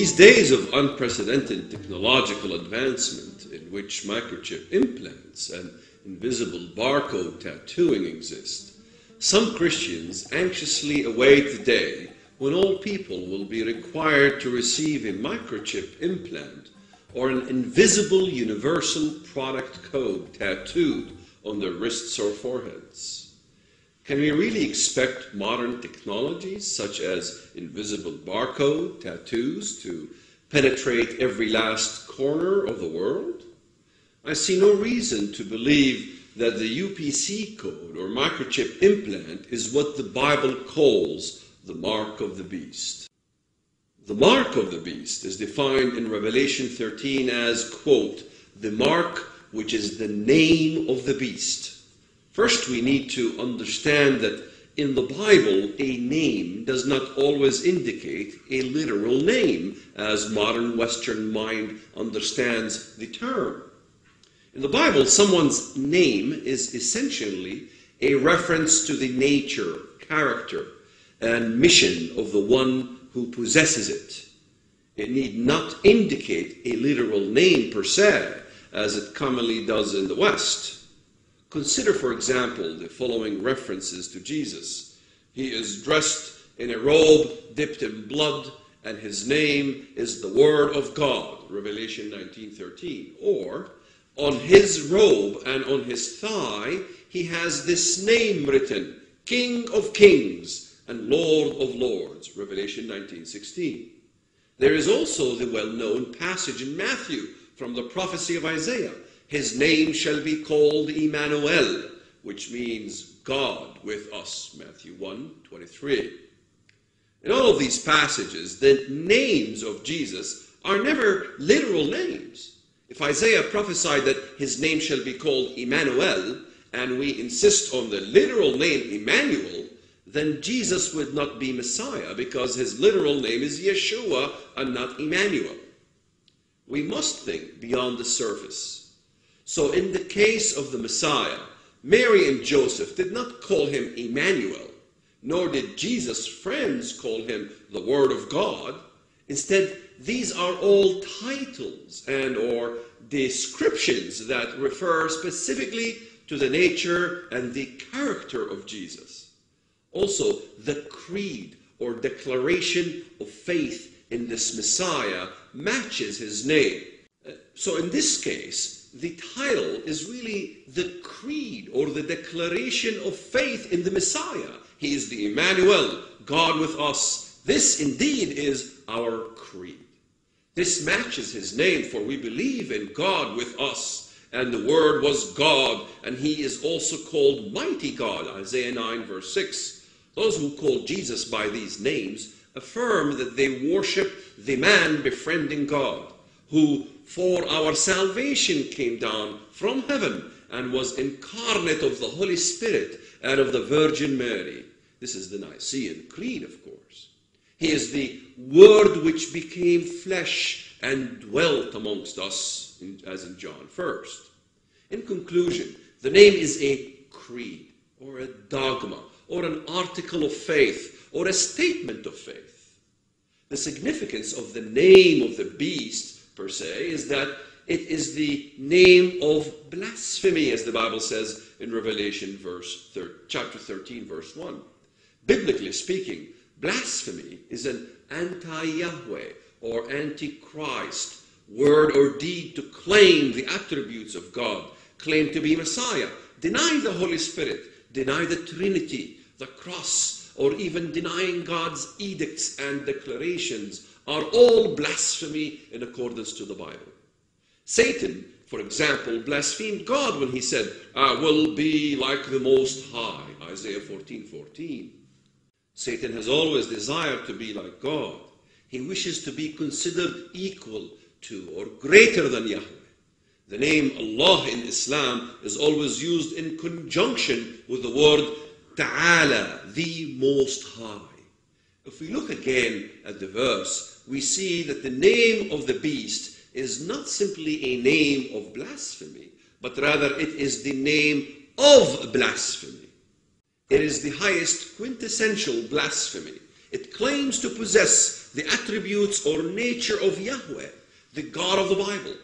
these days of unprecedented technological advancement, in which microchip implants and invisible barcode tattooing exist, some Christians anxiously await the day when all people will be required to receive a microchip implant or an invisible universal product code tattooed on their wrists or foreheads. Can we really expect modern technologies such as invisible barcode tattoos to penetrate every last corner of the world? I see no reason to believe that the UPC code or microchip implant is what the Bible calls the mark of the beast. The mark of the beast is defined in Revelation 13 as, quote, the mark which is the name of the beast. First, we need to understand that in the Bible, a name does not always indicate a literal name, as modern Western mind understands the term. In the Bible, someone's name is essentially a reference to the nature, character, and mission of the one who possesses it. It need not indicate a literal name per se, as it commonly does in the West. Consider, for example, the following references to Jesus. He is dressed in a robe dipped in blood, and his name is the Word of God, Revelation 19:13. Or, on his robe and on his thigh, he has this name written, King of Kings and Lord of Lords, Revelation 19:16. There is also the well-known passage in Matthew from the prophecy of Isaiah. His name shall be called Emmanuel, which means God with us, Matthew 1 23. In all of these passages, the names of Jesus are never literal names. If Isaiah prophesied that his name shall be called Emmanuel, and we insist on the literal name Emmanuel, then Jesus would not be Messiah because his literal name is Yeshua and not Emmanuel. We must think beyond the surface. So, in the case of the Messiah, Mary and Joseph did not call him Emmanuel, nor did Jesus' friends call him the Word of God. Instead, these are all titles and or descriptions that refer specifically to the nature and the character of Jesus. Also, the creed or declaration of faith in this Messiah matches his name. Uh, so in this case, the title is really the creed or the declaration of faith in the Messiah. He is the Emmanuel, God with us. This indeed is our creed. This matches his name, for we believe in God with us. And the Word was God, and he is also called Mighty God, Isaiah 9, verse 6. Those who call Jesus by these names affirm that they worship the man befriending God, who for our salvation came down from heaven and was incarnate of the Holy Spirit and of the Virgin Mary. This is the Nicene Creed, of course. He is the Word which became flesh and dwelt amongst us, as in John 1st. In conclusion, the name is a creed or a dogma or an article of faith or a statement of faith. The significance of the name of the beast, per se, is that it is the name of blasphemy, as the Bible says in Revelation verse thir- chapter 13, verse 1. Biblically speaking, blasphemy is an anti-Yahweh or anti-Christ word or deed to claim the attributes of God, claim to be Messiah, deny the Holy Spirit, deny the Trinity, the cross, or even denying God's edicts and declarations are all blasphemy in accordance to the Bible. Satan, for example, blasphemed God when he said, I will be like the Most High, Isaiah 14 14. Satan has always desired to be like God. He wishes to be considered equal to or greater than Yahweh. The name Allah in Islam is always used in conjunction with the word Ta'ala, the Most High. If we look again at the verse, we see that the name of the beast is not simply a name of blasphemy, but rather it is the name of blasphemy. It is the highest quintessential blasphemy. It claims to possess the attributes or nature of Yahweh, the God of the Bible.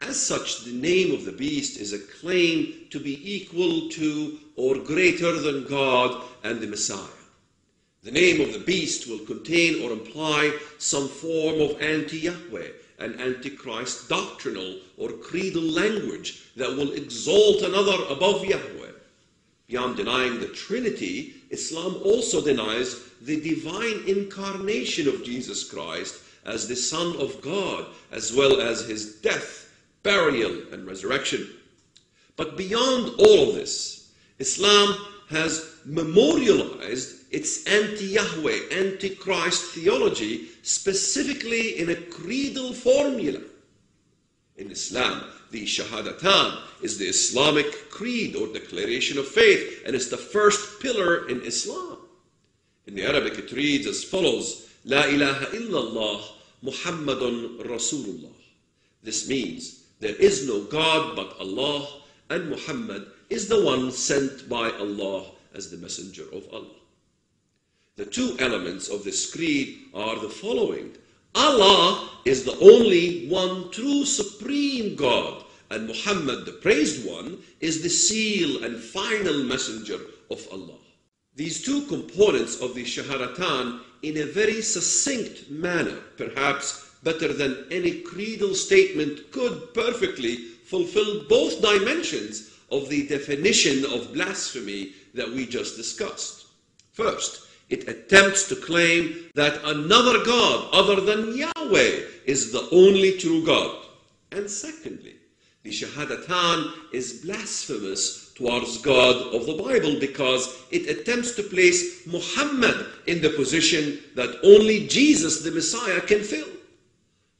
As such, the name of the beast is a claim to be equal to or greater than God and the Messiah. The name of the beast will contain or imply some form of anti Yahweh and antichrist doctrinal or creedal language that will exalt another above Yahweh. Beyond denying the Trinity, Islam also denies the divine incarnation of Jesus Christ as the Son of God, as well as his death, burial, and resurrection. But beyond all of this, Islam has memorialized its anti Yahweh, anti Christ theology specifically in a creedal formula. In Islam, the Shahadatan is the Islamic creed or declaration of faith, and it's the first pillar in Islam. In the Arabic, it reads as follows La ilaha illallah Muhammadun Rasulullah. This means there is no God but Allah, and Muhammad is the one sent by Allah as the messenger of Allah. The two elements of this creed are the following Allah is the only one true supreme God, and Muhammad, the praised one, is the seal and final messenger of Allah. These two components of the Shahadatan, in a very succinct manner, perhaps better than any creedal statement could perfectly fulfill both dimensions of the definition of blasphemy that we just discussed. First, it attempts to claim that another God other than Yahweh is the only true God. And secondly, the Shahadatan is blasphemous towards God of the Bible because it attempts to place Muhammad in the position that only Jesus, the Messiah, can fill.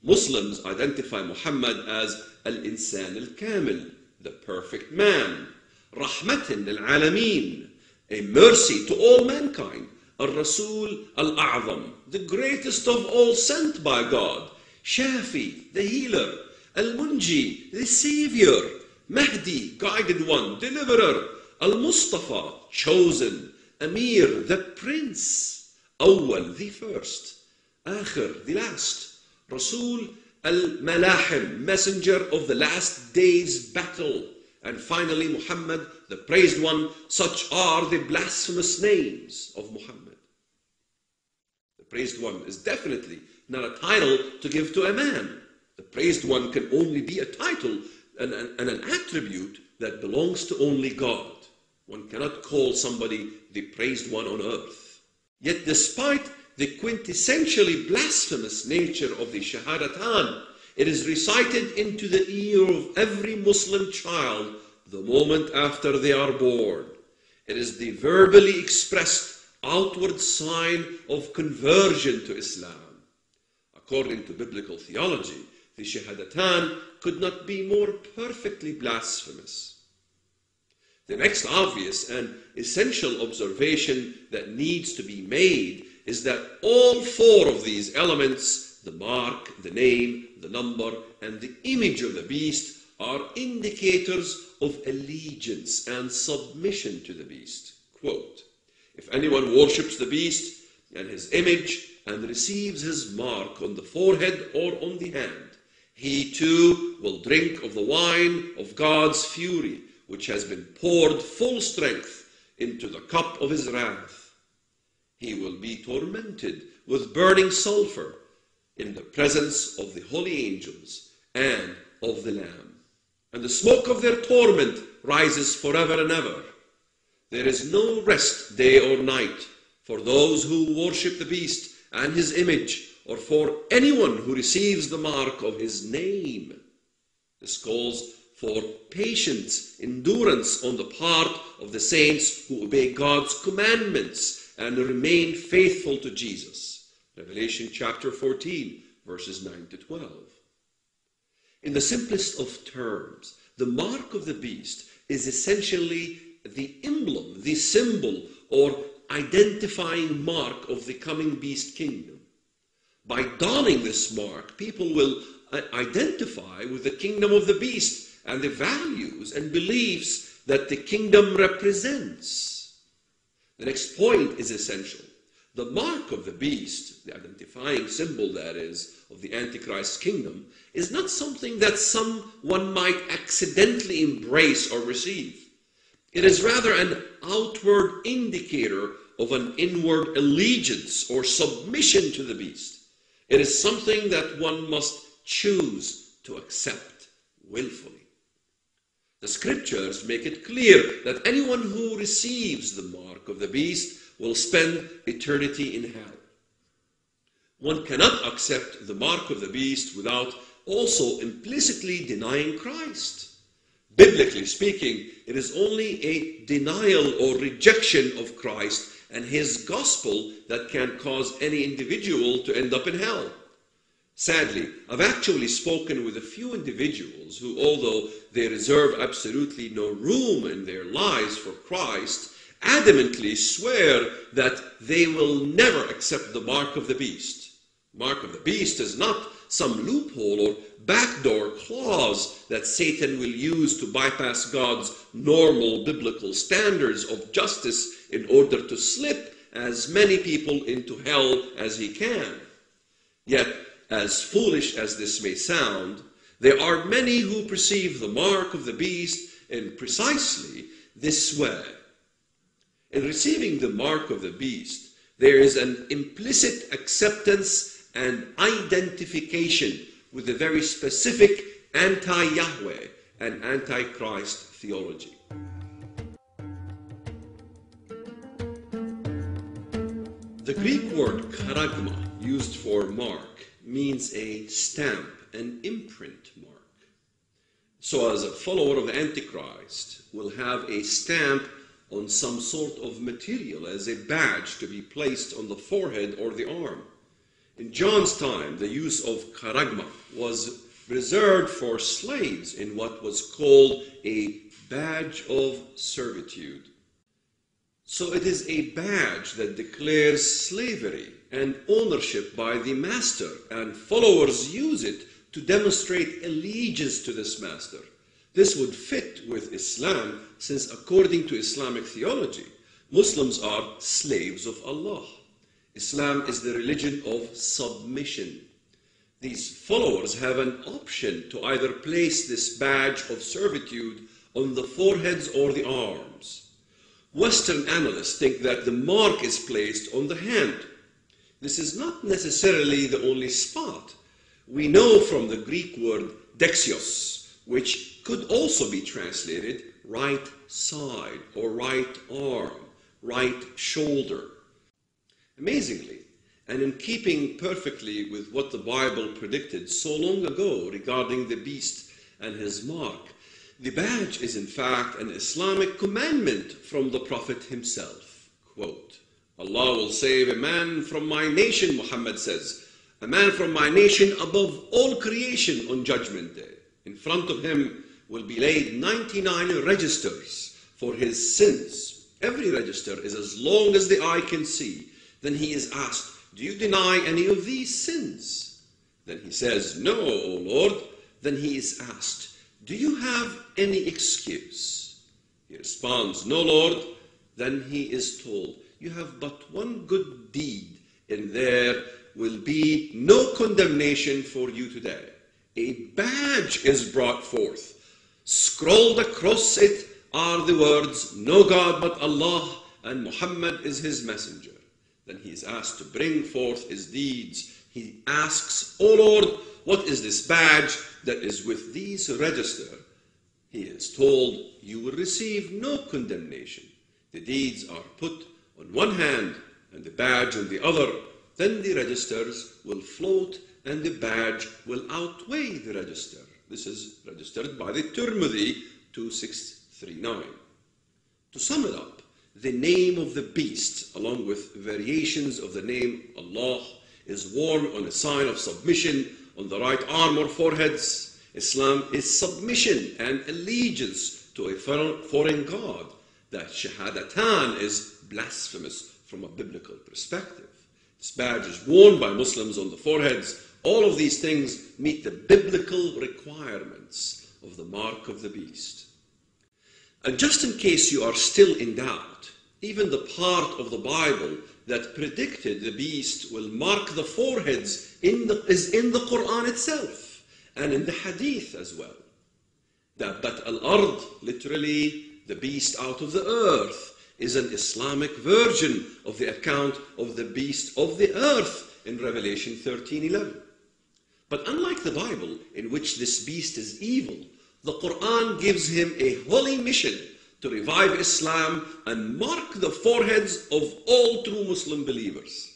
Muslims identify Muhammad as Al-Insan Al-Kamil, the perfect man, Rahmatin Al-Alameen, a mercy to all mankind, Al-Rasul Al-A'zam, the greatest of all sent by God, Shafi, the healer, Al-Munji, the savior, Mahdi, guided one, deliverer, Al-Mustafa, chosen, Amir, the prince, Awwal, the first, Akhir, the last, Rasul Al-Malahim, messenger of the last day's battle, and finally Muhammad, the praised one, such are the blasphemous names of Muhammad. The praised one is definitely not a title to give to a man. The praised one can only be a title and, and, and an attribute that belongs to only God. One cannot call somebody the praised one on earth. Yet, despite the quintessentially blasphemous nature of the Shahadatan, it is recited into the ear of every Muslim child the moment after they are born. It is the verbally expressed outward sign of conversion to Islam. According to biblical theology, the Shahadatan could not be more perfectly blasphemous. The next obvious and essential observation that needs to be made is that all four of these elements the mark, the name, the number, and the image of the beast are indicators of allegiance and submission to the beast. Quote, if anyone worships the beast and his image and receives his mark on the forehead or on the hand, he too will drink of the wine of God's fury, which has been poured full strength into the cup of his wrath. He will be tormented with burning sulfur in the presence of the holy angels and of the Lamb. And the smoke of their torment rises forever and ever. There is no rest day or night for those who worship the beast and his image, or for anyone who receives the mark of his name. This calls for patience, endurance on the part of the saints who obey God's commandments and remain faithful to Jesus. Revelation chapter 14, verses 9 to 12. In the simplest of terms, the mark of the beast is essentially the emblem, the symbol, or identifying mark of the coming beast kingdom. By donning this mark, people will uh, identify with the kingdom of the beast and the values and beliefs that the kingdom represents. The next point is essential. The mark of the beast, the identifying symbol that is, of the Antichrist kingdom, is not something that someone might accidentally embrace or receive. It is rather an outward indicator of an inward allegiance or submission to the beast. It is something that one must choose to accept willfully. The scriptures make it clear that anyone who receives the mark of the beast will spend eternity in hell. One cannot accept the mark of the beast without also implicitly denying Christ. Biblically speaking, it is only a denial or rejection of Christ and his gospel that can cause any individual to end up in hell. Sadly, I've actually spoken with a few individuals who, although they reserve absolutely no room in their lives for Christ, adamantly swear that they will never accept the mark of the beast. Mark of the beast is not some loophole or backdoor clause that Satan will use to bypass God's normal biblical standards of justice in order to slip as many people into hell as he can. Yet, as foolish as this may sound, there are many who perceive the mark of the beast in precisely this way. In receiving the mark of the beast, there is an implicit acceptance and identification with a very specific anti Yahweh and anti Christ theology. The Greek word charagma, used for mark, means a stamp, an imprint mark. So, as a follower of Antichrist, will have a stamp on some sort of material as a badge to be placed on the forehead or the arm. In John's time, the use of charagma was reserved for slaves in what was called a badge of servitude. So it is a badge that declares slavery and ownership by the master, and followers use it to demonstrate allegiance to this master. This would fit with Islam, since according to Islamic theology, Muslims are slaves of Allah. Islam is the religion of submission. These followers have an option to either place this badge of servitude on the foreheads or the arms. Western analysts think that the mark is placed on the hand. This is not necessarily the only spot. We know from the Greek word dexios, which could also be translated right side or right arm, right shoulder. Amazingly, and in keeping perfectly with what the Bible predicted so long ago regarding the beast and his mark, the badge is in fact an Islamic commandment from the Prophet himself. Quote, Allah will save a man from my nation, Muhammad says, a man from my nation above all creation on Judgment Day. In front of him will be laid 99 registers for his sins. Every register is as long as the eye can see then he is asked, Do you deny any of these sins? Then he says, No, O Lord. Then he is asked, Do you have any excuse? He responds, No, Lord. Then he is told, You have but one good deed, and there will be no condemnation for you today. A badge is brought forth. Scrawled across it are the words, No God but Allah, and Muhammad is his messenger. Then he is asked to bring forth his deeds. He asks, O Lord, what is this badge that is with these register? He is told, You will receive no condemnation. The deeds are put on one hand and the badge on the other. Then the registers will float and the badge will outweigh the register. This is registered by the Tirmidhi 2639. To sum it up, the name of the beast, along with variations of the name Allah, is worn on a sign of submission on the right arm or foreheads. Islam is submission and allegiance to a foreign God. That Shahadatan is blasphemous from a biblical perspective. This badge is worn by Muslims on the foreheads. All of these things meet the biblical requirements of the mark of the beast. And just in case you are still in doubt, even the part of the Bible that predicted the beast will mark the foreheads in the, is in the Quran itself and in the Hadith as well. Dabbat al-Ard, literally the beast out of the earth, is an Islamic version of the account of the beast of the earth in Revelation 13:11. But unlike the Bible, in which this beast is evil, the Quran gives him a holy mission to revive Islam and mark the foreheads of all true Muslim believers.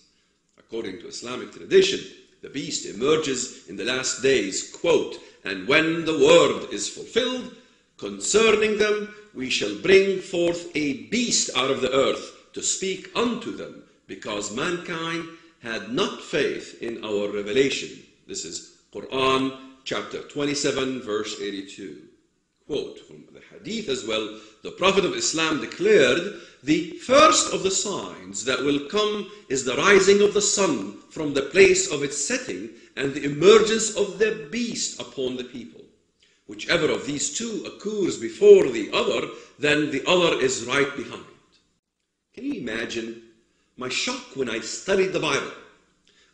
According to Islamic tradition, the beast emerges in the last days, quote, and when the word is fulfilled concerning them, we shall bring forth a beast out of the earth to speak unto them, because mankind had not faith in our revelation. This is Quran chapter 27, verse 82 quote from the hadith as well, the Prophet of Islam declared, the first of the signs that will come is the rising of the sun from the place of its setting and the emergence of the beast upon the people. Whichever of these two occurs before the other, then the other is right behind. Can you imagine my shock when I studied the Bible?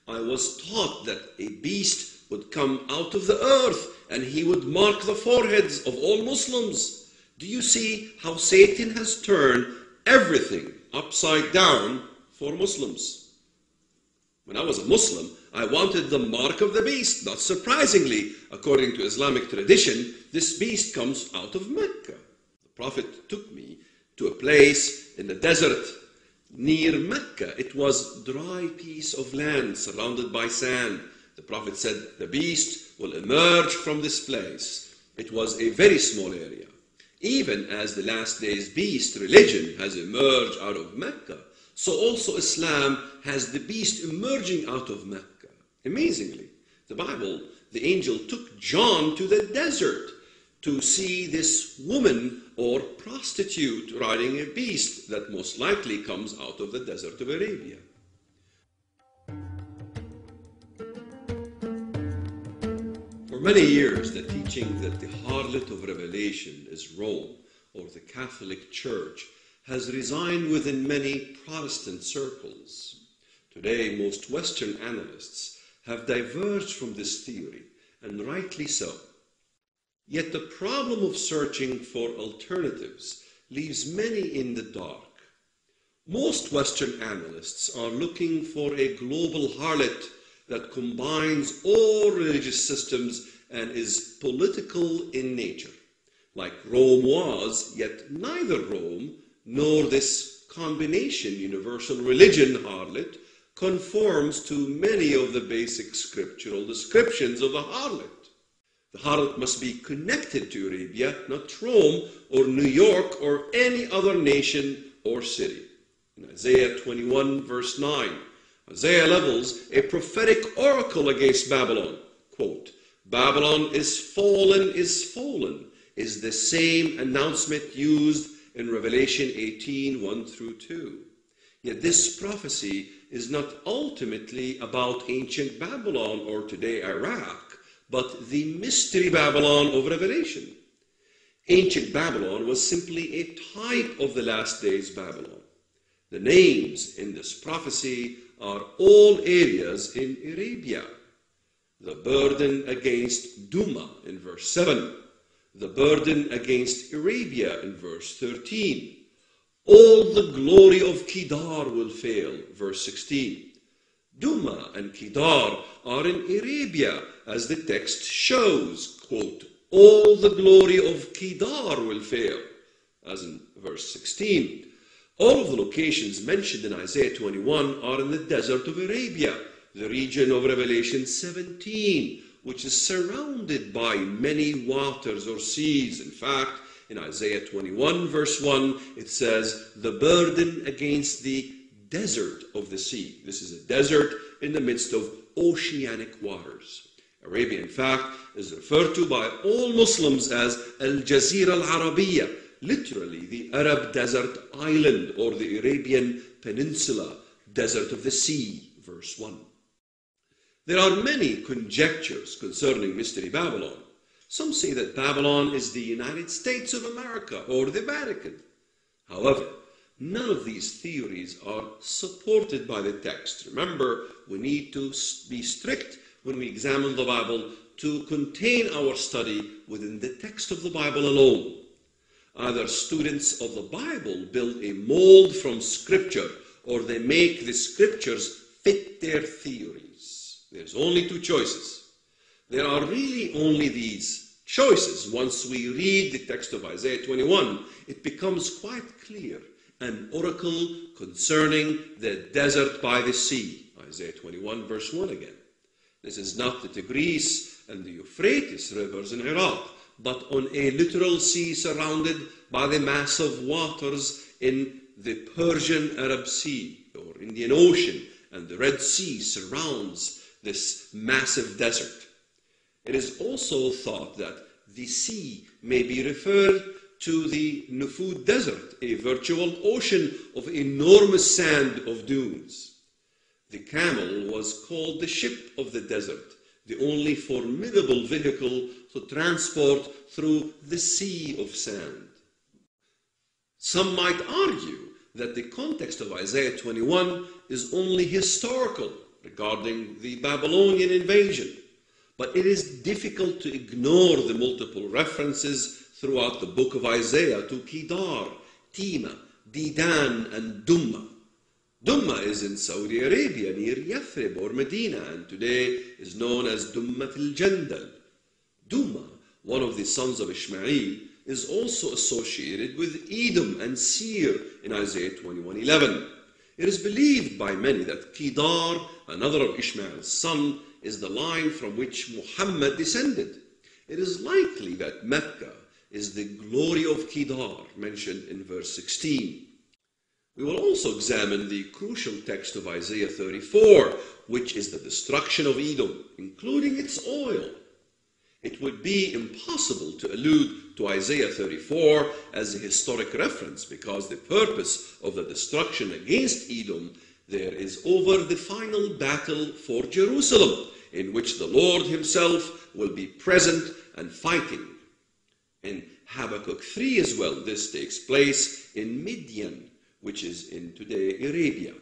I was taught that a beast would come out of the earth and he would mark the foreheads of all Muslims. Do you see how Satan has turned everything upside down for Muslims? When I was a Muslim, I wanted the mark of the beast. Not surprisingly, according to Islamic tradition, this beast comes out of Mecca. The Prophet took me to a place in the desert near Mecca. It was a dry piece of land surrounded by sand. The Prophet said, The beast will emerge from this place. It was a very small area. Even as the last days beast religion has emerged out of Mecca, so also Islam has the beast emerging out of Mecca. Amazingly, the Bible, the angel took John to the desert to see this woman or prostitute riding a beast that most likely comes out of the desert of Arabia. For many years, the teaching that the harlot of Revelation is Rome or the Catholic Church has resigned within many Protestant circles. Today, most Western analysts have diverged from this theory, and rightly so. Yet the problem of searching for alternatives leaves many in the dark. Most Western analysts are looking for a global harlot that combines all religious systems and is political in nature, like Rome was, yet neither Rome nor this combination universal religion harlot conforms to many of the basic scriptural descriptions of the harlot. The harlot must be connected to Arabia, not Rome or New York or any other nation or city. In Isaiah 21, verse 9, Isaiah levels a prophetic oracle against Babylon. Quote, Babylon is fallen, is fallen, is the same announcement used in Revelation 18 1 through 2. Yet this prophecy is not ultimately about ancient Babylon or today Iraq, but the mystery Babylon of Revelation. Ancient Babylon was simply a type of the last days Babylon. The names in this prophecy are all areas in Arabia the burden against Duma in verse 7, the burden against Arabia in verse 13. All the glory of Kedar will fail, verse 16. Duma and Kedar are in Arabia, as the text shows, quote, all the glory of Kedar will fail, as in verse 16. All of the locations mentioned in Isaiah 21 are in the desert of Arabia, the region of Revelation 17, which is surrounded by many waters or seas. In fact, in Isaiah 21, verse 1, it says, The burden against the desert of the sea. This is a desert in the midst of oceanic waters. Arabia, in fact, is referred to by all Muslims as Al Jazeera al Arabiya, literally the Arab desert island or the Arabian peninsula, desert of the sea, verse 1. There are many conjectures concerning Mystery Babylon. Some say that Babylon is the United States of America or the Vatican. However, none of these theories are supported by the text. Remember, we need to be strict when we examine the Bible to contain our study within the text of the Bible alone. Either students of the Bible build a mold from Scripture or they make the Scriptures fit their theories. There's only two choices. There are really only these choices. Once we read the text of Isaiah 21, it becomes quite clear an oracle concerning the desert by the sea. Isaiah 21, verse 1 again. This is not the Tigris and the Euphrates rivers in Iraq, but on a literal sea surrounded by the massive waters in the Persian Arab Sea or Indian Ocean, and the Red Sea surrounds this massive desert. It is also thought that the sea may be referred to the Nufud Desert, a virtual ocean of enormous sand of dunes. The camel was called the ship of the desert, the only formidable vehicle to transport through the sea of sand. Some might argue that the context of Isaiah 21 is only historical regarding the Babylonian invasion, but it is difficult to ignore the multiple references throughout the book of Isaiah to Kedar, Tema, Dedan, and Dumma. Dumma is in Saudi Arabia near Yathrib or Medina and today is known as Dummat al-Jandal. Dumma, one of the sons of Ishmael, is also associated with Edom and Seir in Isaiah 21:11. It is believed by many that Kedar, another of Ishmael's son, is the line from which Muhammad descended. It is likely that Mecca is the glory of Kedar mentioned in verse 16. We will also examine the crucial text of Isaiah 34, which is the destruction of Edom, including its oil. It would be impossible to allude to Isaiah 34 as a historic reference because the purpose of the destruction against Edom there is over the final battle for Jerusalem, in which the Lord Himself will be present and fighting. In Habakkuk 3 as well, this takes place in Midian, which is in today Arabia.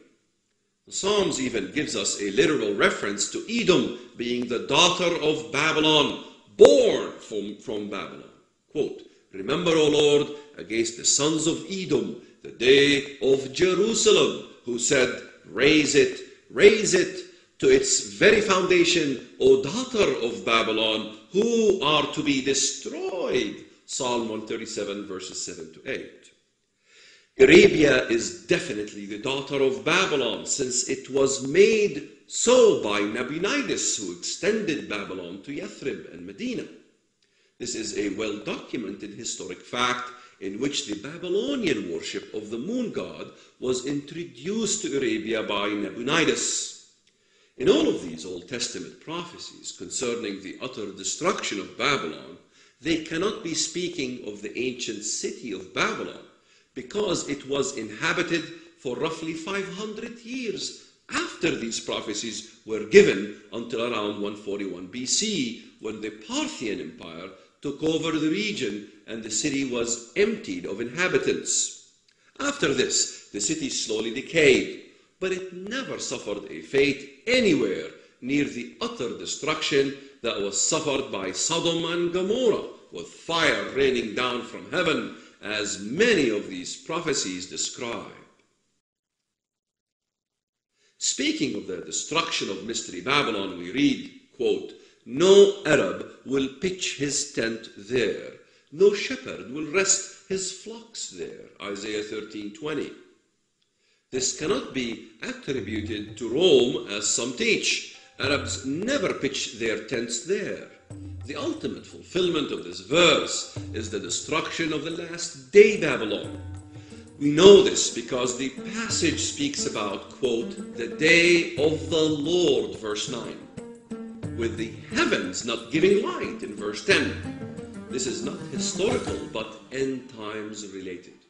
The Psalms even gives us a literal reference to Edom being the daughter of Babylon, born from, from Babylon. Quote, Remember, O Lord, against the sons of Edom, the day of Jerusalem, who said, Raise it, raise it to its very foundation, O daughter of Babylon, who are to be destroyed. Psalm 137, verses 7 to 8. Arabia is definitely the daughter of Babylon, since it was made so by Nabonidus, who extended Babylon to Yathrib and Medina. This is a well documented historic fact in which the Babylonian worship of the moon god was introduced to Arabia by Nabonidus. In all of these Old Testament prophecies concerning the utter destruction of Babylon, they cannot be speaking of the ancient city of Babylon because it was inhabited for roughly 500 years after these prophecies were given until around 141 BC when the Parthian Empire took over the region and the city was emptied of inhabitants. After this, the city slowly decayed, but it never suffered a fate anywhere near the utter destruction that was suffered by Sodom and Gomorrah, with fire raining down from heaven as many of these prophecies describe. Speaking of the destruction of Mystery Babylon, we read, quote, No Arab will pitch his tent there, no shepherd will rest his flocks there. Isaiah 13:20. This cannot be attributed to Rome as some teach. Arabs never pitch their tents there. The ultimate fulfillment of this verse is the destruction of the last day Babylon. We know this because the passage speaks about, quote, the day of the Lord, verse 9, with the heavens not giving light in verse 10. This is not historical but end times related.